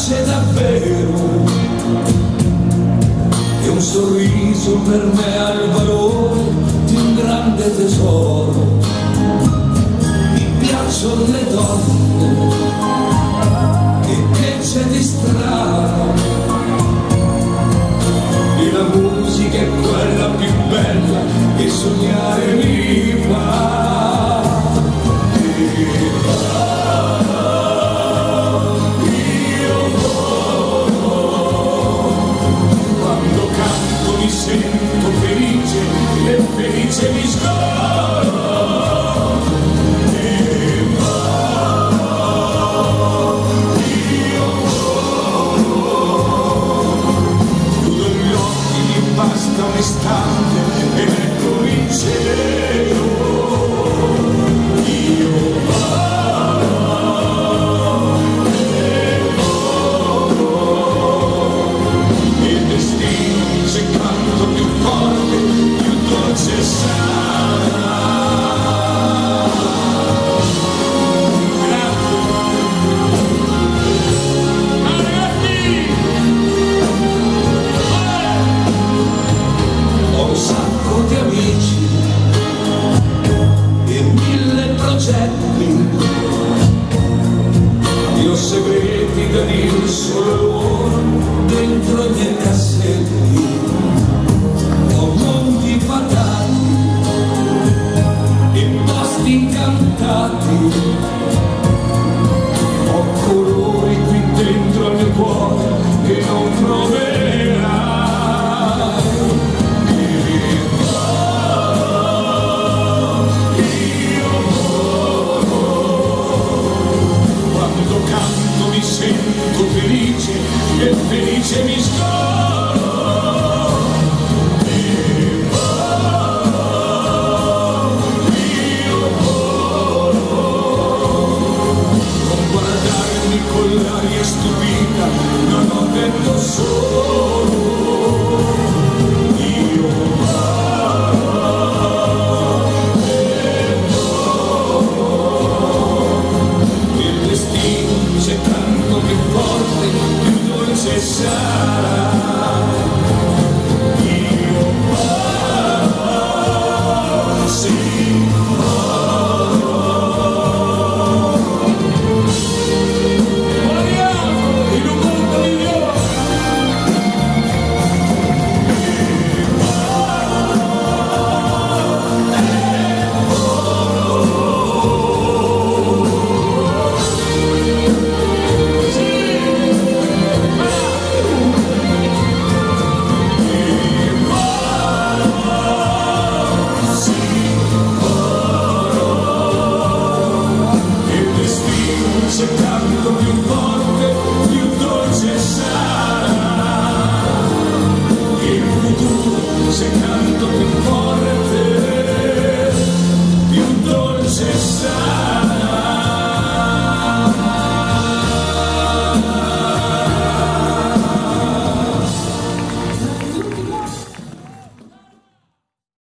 piace davvero. E un sorriso per me ha il valore di un grande tesoro. Mi piacciono le donne e che c'è di strano. E la musica è quella più bella che sognare felice insetti i segreti da dir solo loro dentro i miei cassetti. Ho mondi fatali e posti incantati felice mi scordo di io volo con guardarmi con l'aria stupita non ho detto solo